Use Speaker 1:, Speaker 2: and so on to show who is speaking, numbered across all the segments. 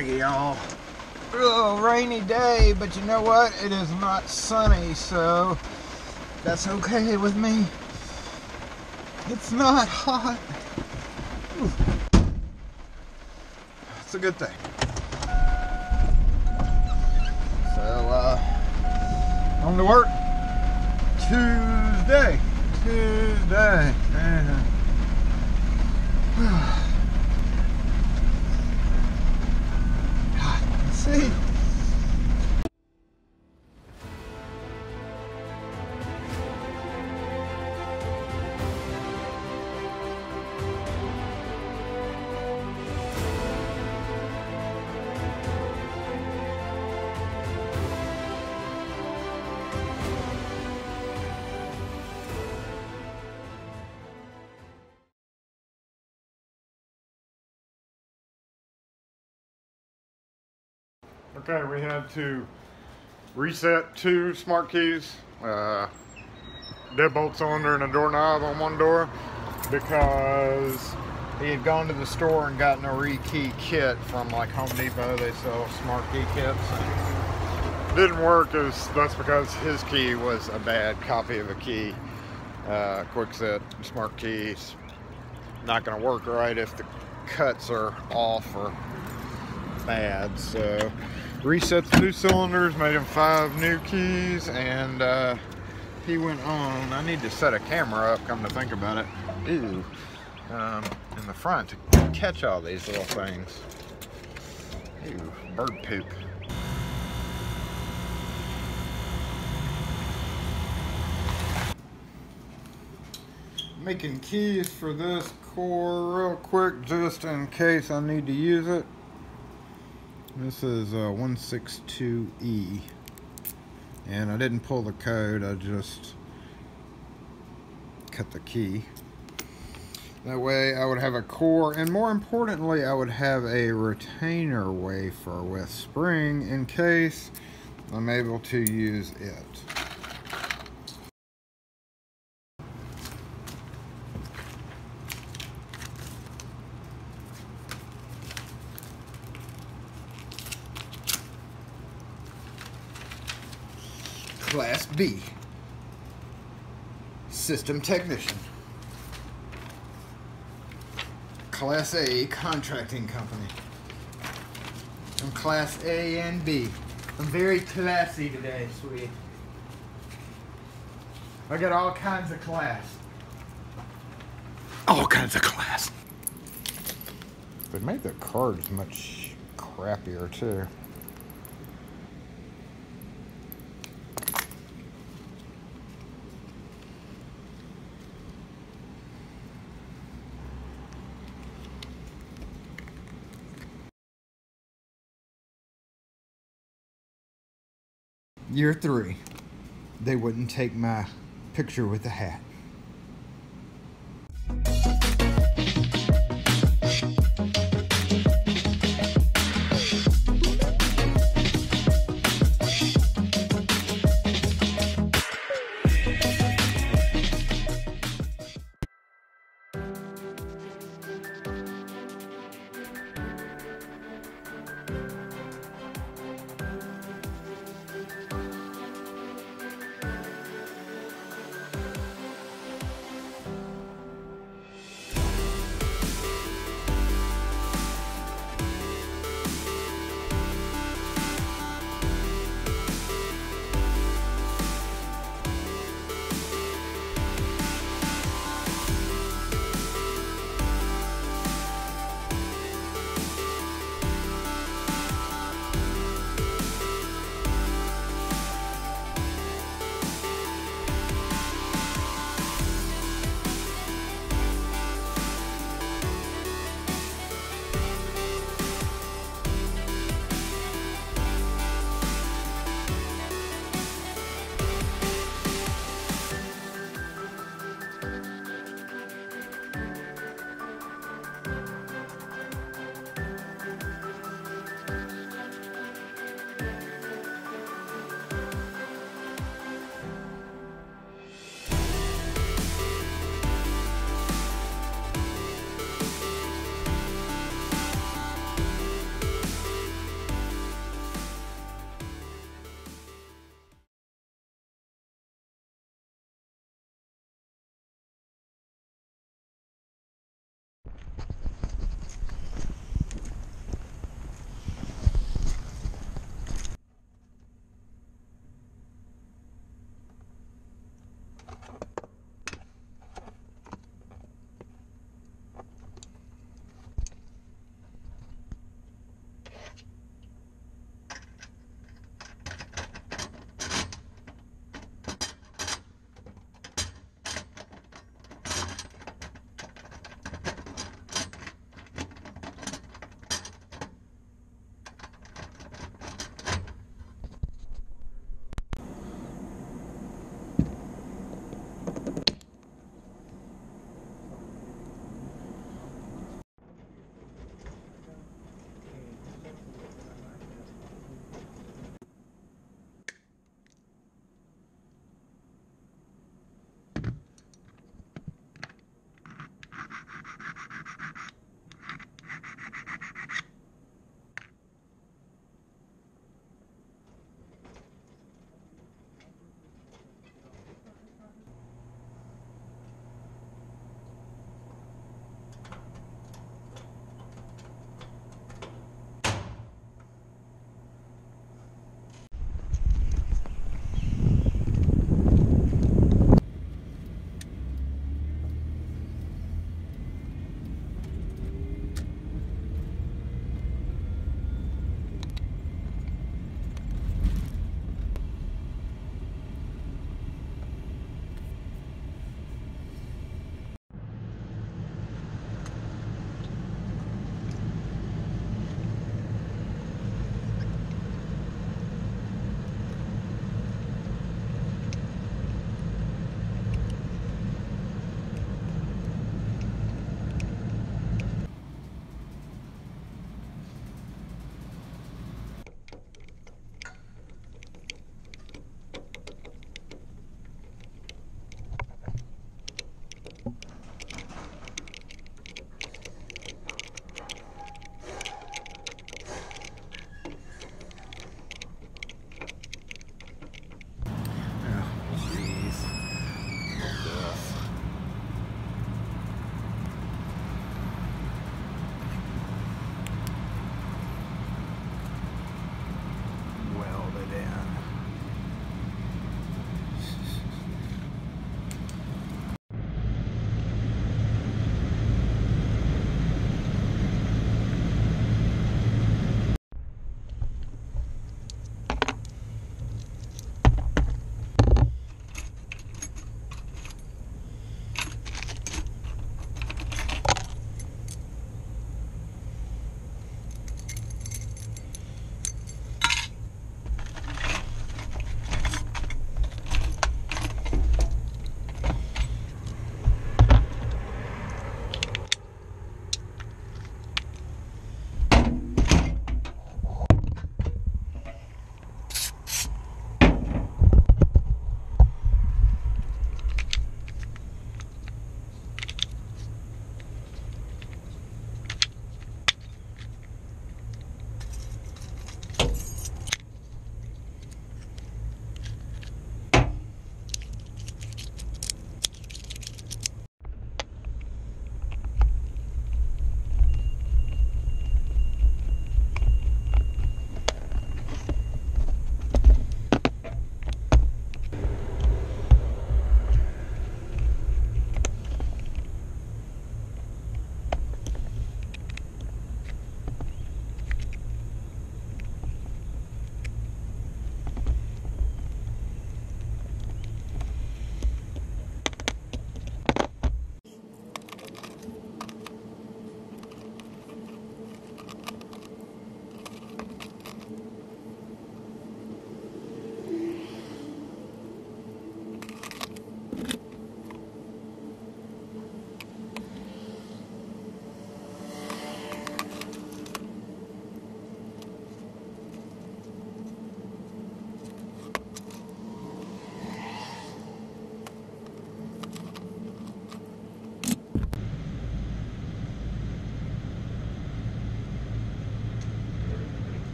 Speaker 1: Y'all. Oh, rainy day, but you know what? It is not sunny, so that's okay with me. It's not hot. It's a good thing. So, uh, on to work. Tuesday. Tuesday. see.
Speaker 2: Okay, we had to reset two smart keys, uh, deadbolt cylinder and a doorknob on one door because he had gone to the store and gotten a rekey kit from like Home Depot. They sell smart key kits. Didn't work as that's because his key was a bad copy of a key. Uh, set smart keys not going to work right if the cuts are off or bad. So reset the two cylinders, made him five new keys, and uh, he went on. I need to set a camera up, come to think about it. Ooh, um, in the front to catch all these little things. Ooh, bird poop. Making keys for this core real quick just in case I need to use it. This is uh, 162E. And I didn't pull the code, I just cut the key. That way I would have a core, and more importantly, I would have a retainer wafer with spring in case I'm able to use it.
Speaker 1: Class B. System Technician. Class A Contracting Company. I'm Class A and B. I'm very classy today, sweetie. I got all kinds of class. All kinds of class.
Speaker 2: They made the cards much crappier too.
Speaker 1: year three, they wouldn't take my picture with the hat.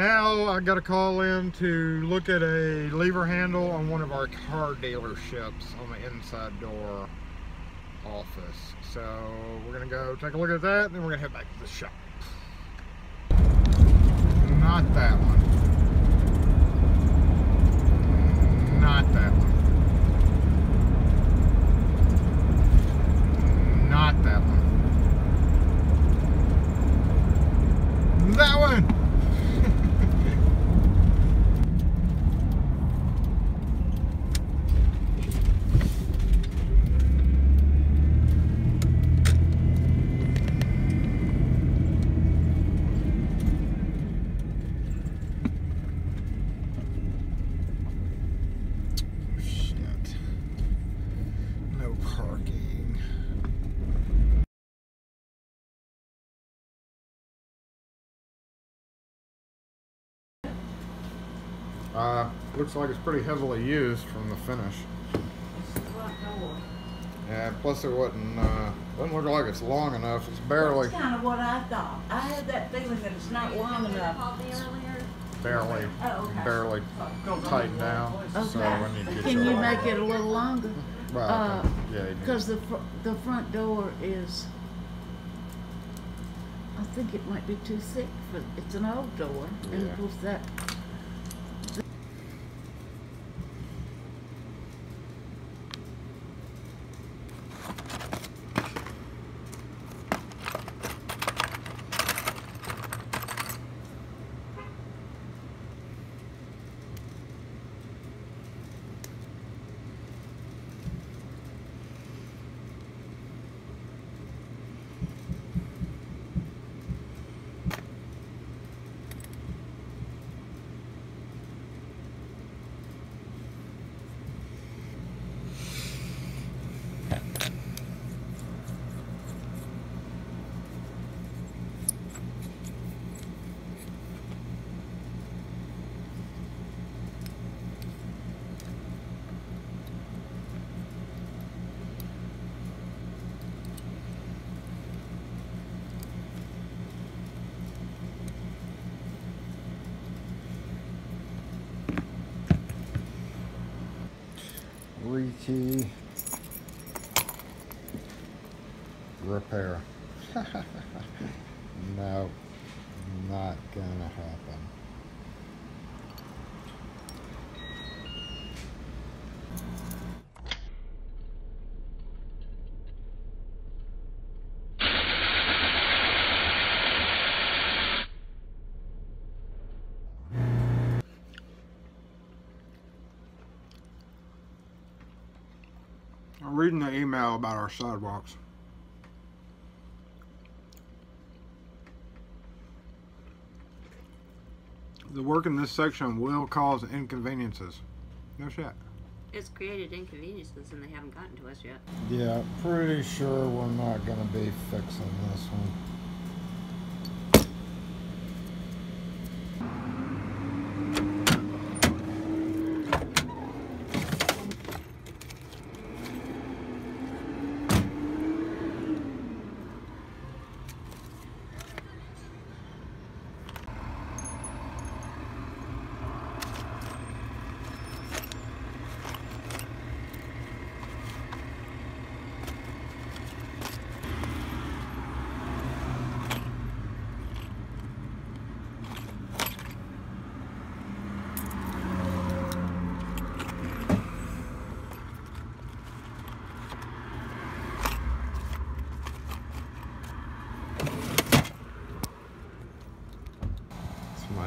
Speaker 2: Now I got a call in to look at a lever handle on one of our car dealerships on the inside door office. So we're gonna go take a look at that and then we're gonna head back to the shop. Not that one. Not that one. Not that one. That one! Shit. No parking. Uh, looks like it's pretty heavily used from the finish. Yeah, plus it wasn't, uh, doesn't look like it's long enough. It's barely,
Speaker 3: That's kind of what I thought. I had that feeling that it's not long enough.
Speaker 2: barely,
Speaker 3: Oh, okay.
Speaker 2: barely tightened down. So I need to get
Speaker 3: Can you
Speaker 2: your-
Speaker 3: make it a little longer?
Speaker 2: Well,
Speaker 3: Uh,
Speaker 2: yeah,
Speaker 3: Because the, fr- the front door is, I think it might be too thick for, it's an old door. And
Speaker 2: Yeah.
Speaker 3: of course that,
Speaker 2: rekey repair. no, not gonna happen. I'm reading the email about our sidewalks. The work in this section will cause inconveniences. No shit.
Speaker 4: It's created inconveniences and they haven't gotten to us yet.
Speaker 2: Yeah, pretty sure we're not gonna be fixing this one.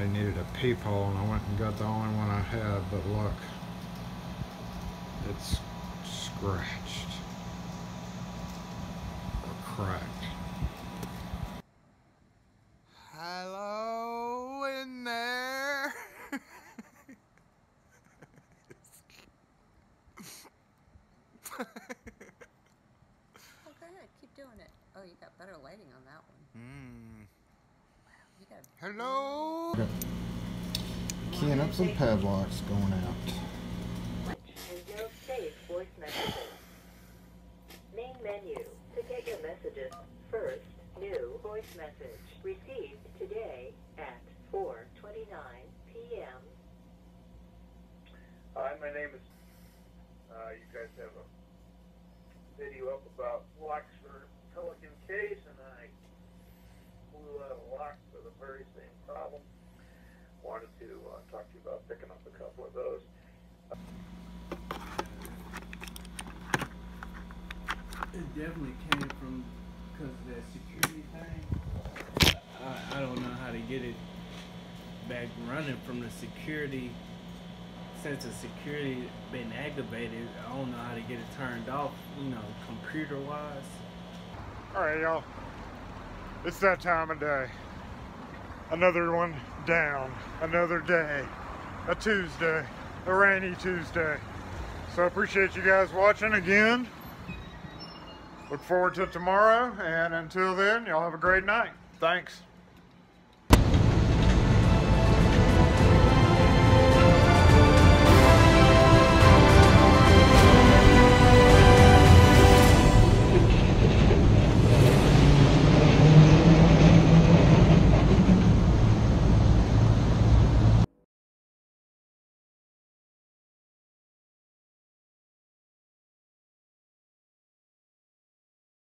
Speaker 2: Somebody needed a peephole and I went and got the only one I had, but look, it's scratched or cracked. Hello in there.
Speaker 4: Okay, keep doing it. Oh, you got better lighting on that one.
Speaker 2: Hmm.
Speaker 4: You got
Speaker 2: Hello. Keying up some padlocks going out.
Speaker 5: and no saved voice messages. Main menu. To get your messages, first, New voice message received today at 4:29 p.m.
Speaker 6: Hi, my name is. Uh, you guys have a video up about locks for Pelican case, and I blew out a lock for the very same problem. Wanted to uh, talk to you about picking up a couple of those.
Speaker 7: It definitely came from because of that security thing. I, I don't know how to get it back running from the security. Since the security been activated, I don't know how to get it turned off. You know, computer wise.
Speaker 2: All right, y'all. It's that time of day. Another one down. Another day. A Tuesday. A rainy Tuesday. So I appreciate you guys watching again. Look forward to tomorrow. And until then, y'all have a great night. Thanks.